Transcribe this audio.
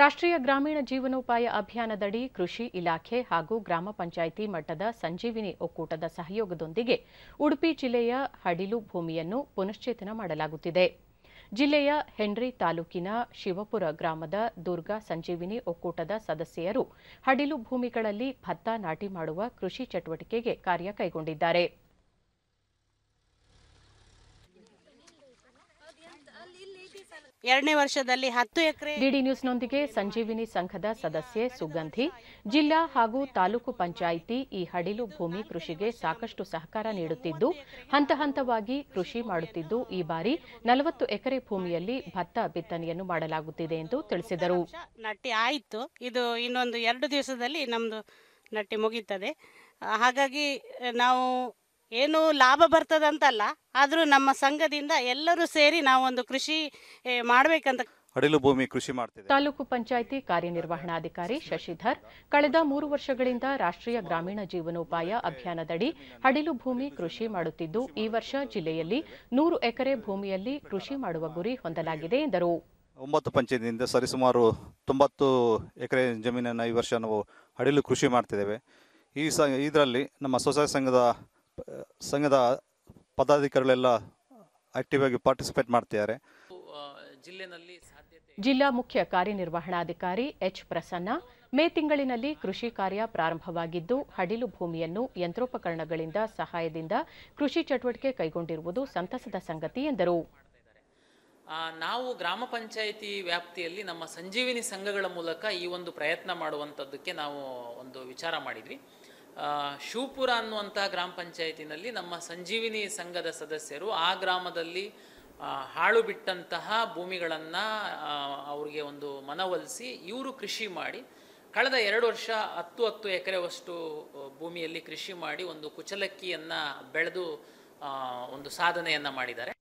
ರಾಷ್ಟ್ರೀಯ ಗ್ರಾಮೀಣ ಜೀವನೋಪಾಯ ಅಭಿಯಾನದಡಿ ಕೃಷಿ ಇಲಾಖೆ ಹಾಗೂ ಗ್ರಾಮ ಪಂಚಾಯಿತಿ ಮಟ್ಟದ ಸಂಜೀವಿನಿ ಒಕ್ಕೂಟದ ಸಹಯೋಗದೊಂದಿಗೆ ಉಡುಪಿ ಜಿಲ್ಲೆಯ ಹಡಿಲು ಭೂಮಿಯನ್ನು ಪುನಶ್ಚೇತನ ಮಾಡಲಾಗುತ್ತಿದೆ. ಜಿಲ್ಲೆಯ ಹೆನ್ರಿ ತಾಲೂಕಿನ ಶಿವಪುರ ಗ್ರಾಮದ ದುರ್ಗಾ ಸಂಜೀವಿನಿ ಒಕ್ಕೂಟದ ಸದಸ್ಯರು ಹಡಿಲು ಭೂಮಿಗಳಲ್ಲಿ ಭತ್ತ ನಾಟಿ ಮಾಡುವ ಕೃಷಿ ಚಟುವಟಿಕೆಗೆ ಕಾರ್ಯ ಕೈಗೊಂಡಿದ್ದಾರೆ. ಎರಡನೇ ವರ್ಷದಲ್ಲಿ ಹತ್ತು ಎಕರೆ ಡಿಡಿ ನ್ಯೂಸ್ನೊಂದಿಗೆ ಸಂಜೀವಿನಿ ಸಂಘದ ಸದಸ್ಯೆ ಸುಗಂಧಿ ಜಿಲ್ಲಾ ಹಾಗೂ ತಾಲೂಕು ಪಂಚಾಯಿತಿ ಈ ಹಡಿಲು ಭೂಮಿ ಕೃಷಿಗೆ ಸಾಕಷ್ಟು ಸಹಕಾರ ನೀಡುತ್ತಿದ್ದು ಹಂತ ಹಂತವಾಗಿ ಕೃಷಿ ಮಾಡುತ್ತಿದ್ದು ಈ ಬಾರಿ ನಲವತ್ತು ಎಕರೆ ಭೂಮಿಯಲ್ಲಿ ಭತ್ತ ಬಿತ್ತನೆಯನ್ನು ಮಾಡಲಾಗುತ್ತಿದೆ ಎಂದು ತಿಳಿಸಿದರು. ನಟ್ಟಿ ಆಯಿತು. ಇದು ಇನ್ನೊಂದು ಎರಡು ದಿವಸದಲ್ಲಿ ನಮ್ಮದು ನಟ್ಟಿ ಮುಗೀತದೆ. ಹಾಗಾಗಿ ನಾವು ಏನು ಲಾಭ ಬರ್ತದಂತಲ್ಲ ಆದರೂ ನಮ್ಮ ಸಂಘದಿಂದ ಎಲ್ಲರೂ ಸೇರಿ ನಾವೊಂದು ಕೃಷಿ ಮಾಡಬೇಕಂತ ಅಡಿಲು ಭೂಮಿ ಕೃಷಿ ಮಾಡ್ತಿದೆ ತಾಲೂಕು ಪಂಚಾಯಿತಿ ಕಾರ್ಯನಿರ್ವಹಣಾಧಿಕಾರಿ ಶಶಿಧರ್ ಕಳೆದ ಮೂರು ವರ್ಷಗಳಿಂದ ರಾಷ್ಟ್ರೀಯ ಗ್ರಾಮೀಣ ಜೀವನೋಪಾಯ ಅಭಿಯಾನದಡಿ ಅಡಿಲು ಭೂಮಿ ಕೃಷಿ ಮಾಡುತ್ತಿದ್ದು ಈ ವರ್ಷ ಜಿಲ್ಲೆಯಲ್ಲಿ ನೂರು ಎಕರೆ ಭೂಮಿಯಲ್ಲಿ ಕೃಷಿ ಮಾಡುವ ಗುರಿ ಹೊಂದಲಾಗಿದೆ ಎಂದರು. ಒಂಬತ್ತು ಪಂಚಾಯತಿಯಿಂದ ಸರಿಸುಮಾರು ತೊಂಬತ್ತು ಎಕರೆ ಜಮೀನನ್ನು ಈ ವರ್ಷ ನಾವು ಅಡಿಲು ಕೃಷಿ ಮಾಡ್ತಿದ್ದೇವೆ. ಈ ಸ ಇದರಲ್ಲಿ ನಮ್ಮ ಸ್ವಸಹಾಯ ಸಂಘದ ಸಂಘದ ಪದಾಧಿಕಾರಿಗಳೆಲ್ಲ ಆಕ್ಟಿವ್ ಆಗಿ ಪಾರ್ಟಿಸಿಪೇಟ್ ಮಾಡ್ತಿದ್ದಾರೆ. ಜಿಲ್ಲೆನಲ್ಲಿ ಸಾಧ್ಯತೆ ಜಿಲ್ಲಾ ಮುಖ್ಯ ಕಾರ್ಯನಿರ್ವಹಣಾಧಿಕಾರಿ ಎಚ್ ಪ್ರಸನ್ನ ಮೇ ತಿಂಗಳಿನಲ್ಲಿ ಕೃಷಿ ಕಾರ್ಯ ಪ್ರಾರಂಭವಾಗಿದ್ದು ಹಡಿಲು ಭೂಮಿಯನ್ನು ಯಂತ್ರೋಪಕರಣಗಳಿಂದ ಸಹಾಯದಿಂದ ಕೃಷಿ ಚಟುವಟಿಕೆ ಕೈಗೊಂಡಿರುವುದು ಸಂತಸದ ಸಂಗತಿ ಎಂದರು. ಆ, ನಾವು ಗ್ರಾಮ ಪಂಚಾಯಿತಿ ವ್ಯಾಪ್ತಿಯಲ್ಲಿ ನಮ್ಮ ಸಂಜೀವಿನಿ ಸಂಘಗಳ ಮೂಲಕ ಈ ಒಂದು ಪ್ರಯತ್ನ ಮಾಡುವಂಥದ್ದಕ್ಕೆ ನಾವು ಒಂದು ವಿಚಾರ ಮಾಡಿದ್ವಿ. ಶಿವಪುರ ಅನ್ನುವಂತಹ ಗ್ರಾಮ ಪಂಚಾಯತಿನಲ್ಲಿ ನಮ್ಮ ಸಂಜೀವಿನಿ ಸಂಘದ ಸದಸ್ಯರು ಆ ಗ್ರಾಮದಲ್ಲಿ ಹಾಳು ಬಿಟ್ಟಂತಹ ಭೂಮಿಗಳನ್ನು ಅವ್ರಿಗೆ ಒಂದು ಮನವೊಲಿಸಿ ಇವರು ಕೃಷಿ ಮಾಡಿ, ಕಳೆದ ಎರಡು ವರ್ಷ ಹತ್ತು ಹತ್ತು ಎಕರೆವಷ್ಟು ಭೂಮಿಯಲ್ಲಿ ಕೃಷಿ ಮಾಡಿ ಒಂದು ಕುಚಲಕ್ಕಿಯನ್ನು ಬೆಳೆದು ಒಂದು ಸಾಧನೆಯನ್ನು ಮಾಡಿದ್ದಾರೆ.